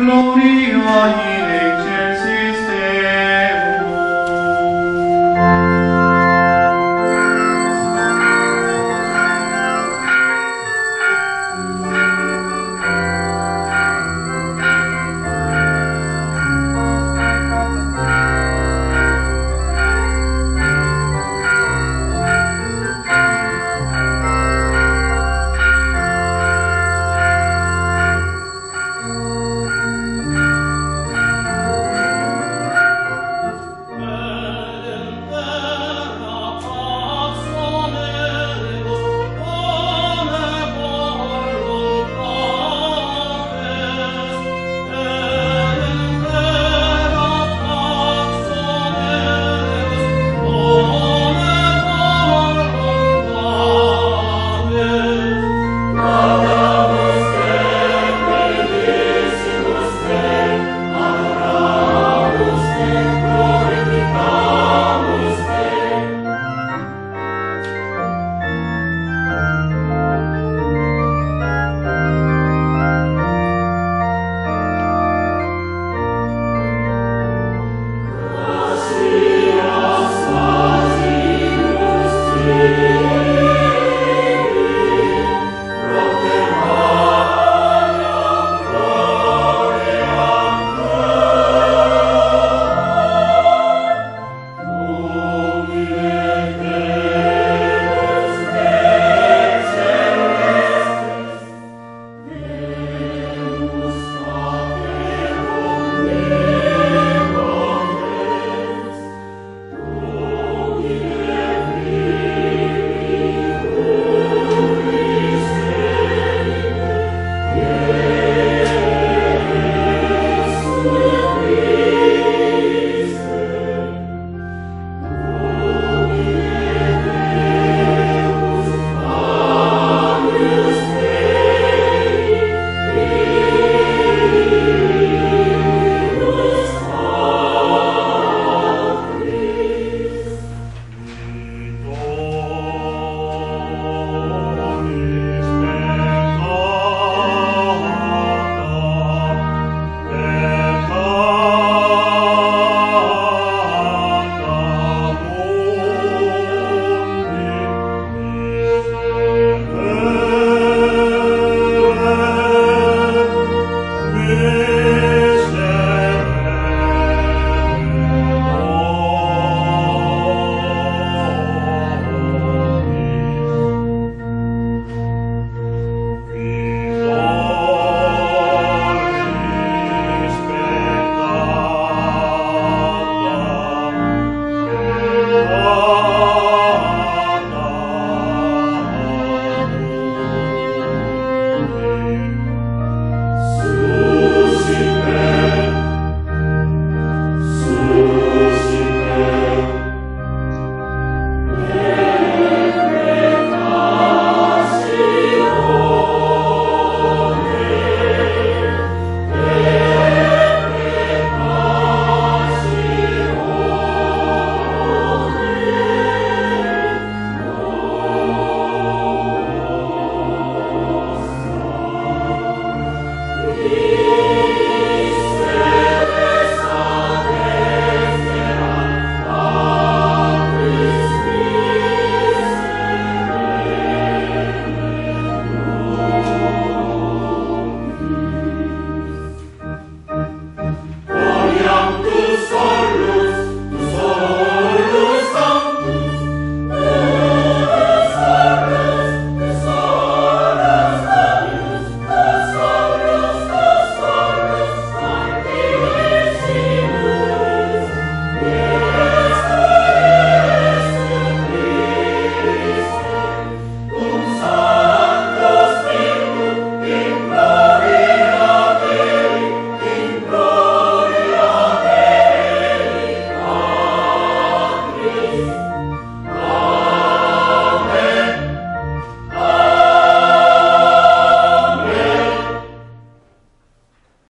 Gloria